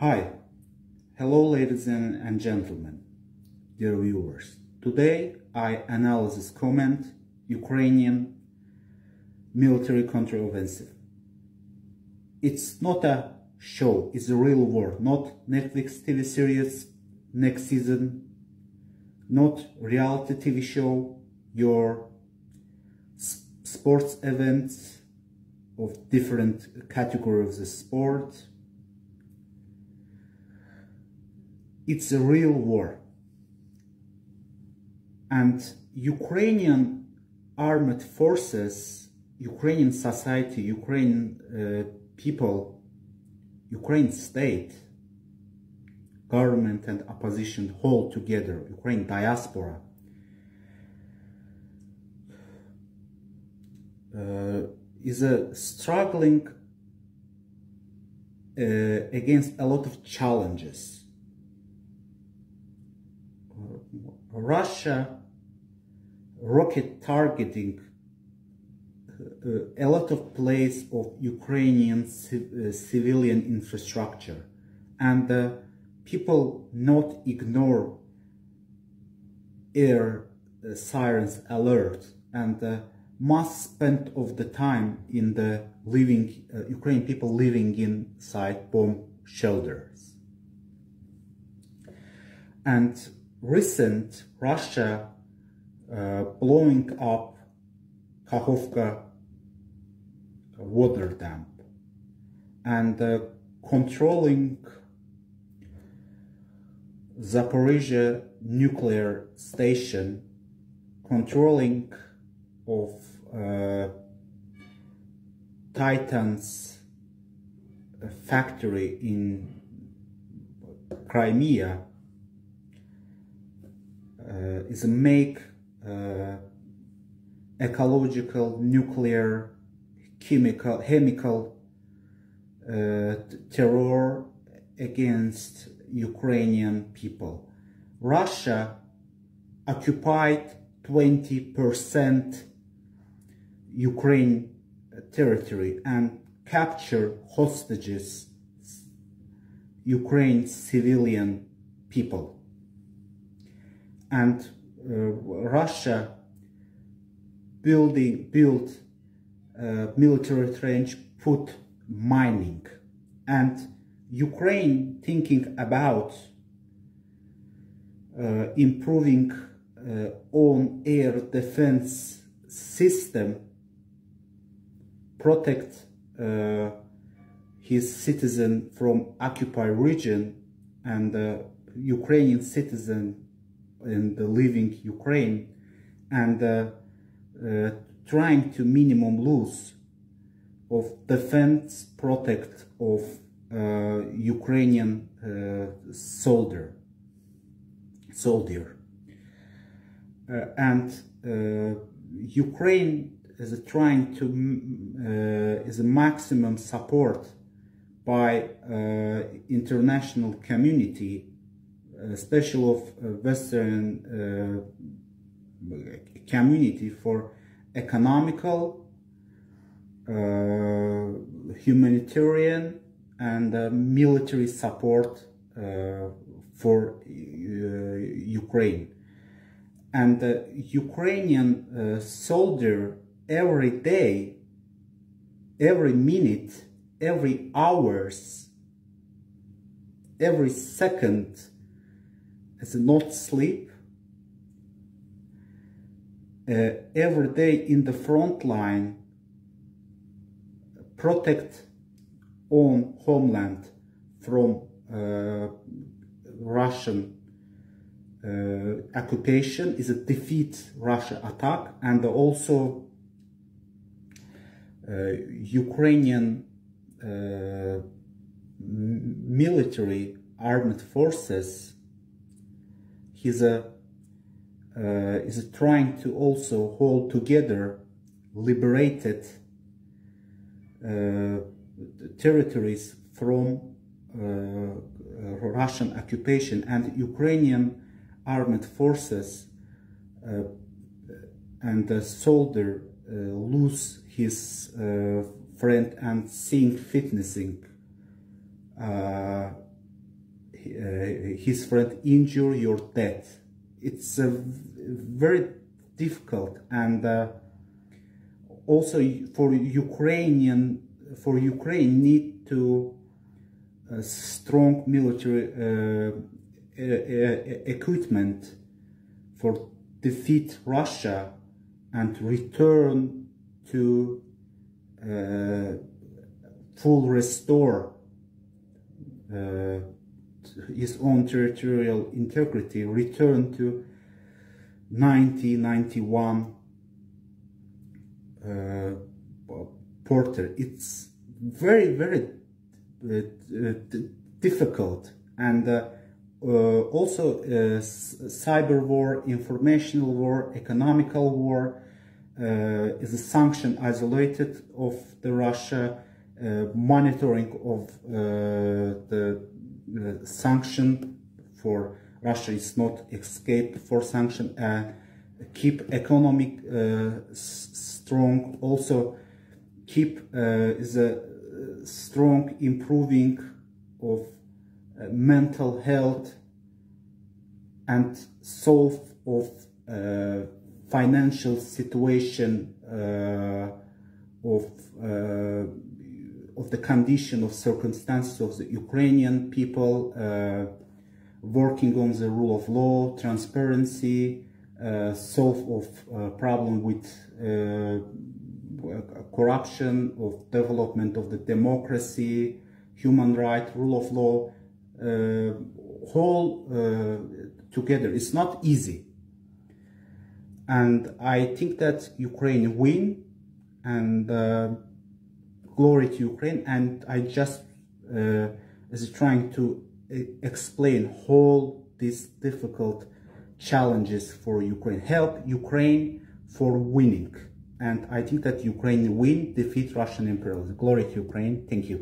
Hi, hello ladies and, gentlemen, dear viewers. Today I analysis comment Ukrainian military counteroffensive. It's not a show, it's a real war, not Netflix TV series next season, not reality TV show, your sports events of different categories of the sport. It's a real war. And Ukrainian armed forces, Ukrainian society, Ukrainian uh, people, Ukraine state, government and opposition hold together, Ukraine diaspora, uh, is a struggling uh, against a lot of challenges. Russia rocket targeting uh, a lot of place of Ukrainian uh, civilian infrastructure. And uh, people not ignore air sirens alert and must spend of the time in the living uh, Ukrainian people living inside bomb shelters. And recent Russia uh, blowing up Kakhovka water dam and uh, controlling Zaporizhia nuclear station, controlling of uh, Titan's factory in Crimea uh, is a make uh, ecological, nuclear, chemical, chemical uh, terror against Ukrainian people. Russia occupied 20% Ukraine territory and captured hostages Ukraine civilian people. And uh, Russia building built uh, military trench, put mining, and Ukraine thinking about uh, improving uh, own air defense system, protect uh, his citizen from occupied region and Ukrainian citizen in the living Ukraine and uh, uh, trying to minimum lose of defense protect of uh, Ukrainian uh, soldier soldier. Uh, and uh, Ukraine is trying to is a maximum support by international community especially of Western community for economical, uh, humanitarian, and uh, military support uh, for Ukraine. And the Ukrainian soldier every day, every minute, every hours, every second has not sleep. Uh, every day in the front line protect own homeland from uh, Russian uh, occupation is a defeat Russia attack and also uh, Ukrainian uh, military armed forces he's a uh, is trying to also hold together liberated uh, territories from uh, Russian occupation and Ukrainian armed forces uh, and the soldier uh, lose his uh, friend and seeing fitnessing his friend, injure your death. It's uh, very difficult and uh, also for Ukrainian for Ukraine need to uh, strong military uh, equipment for defeat Russia and return to uh, full restore uh, his own territorial integrity, return to 1991 uh, Porter. It's very, very uh, difficult and uh, uh, also uh, cyber war, informational war, economical war uh, is a sanction isolated of the Russia, monitoring of the sanction for Russia is not escape for sanction, keep economic strong, also keep is a strong improving of uh, mental health and solve of uh, financial situation uh, of of the condition of circumstances of the Ukrainian people, uh, working on the rule of law, transparency, uh, solve of uh, problem with corruption, of development of the democracy, human right, rule of law, uh, whole uh, together. It's not easy. And I think that Ukraine win and uh, glory to Ukraine. And I just uh, is trying to explain all these difficult challenges for Ukraine. Help Ukraine for winning. And I think that Ukraine win, defeat Russian imperialism. Glory to Ukraine. Thank you.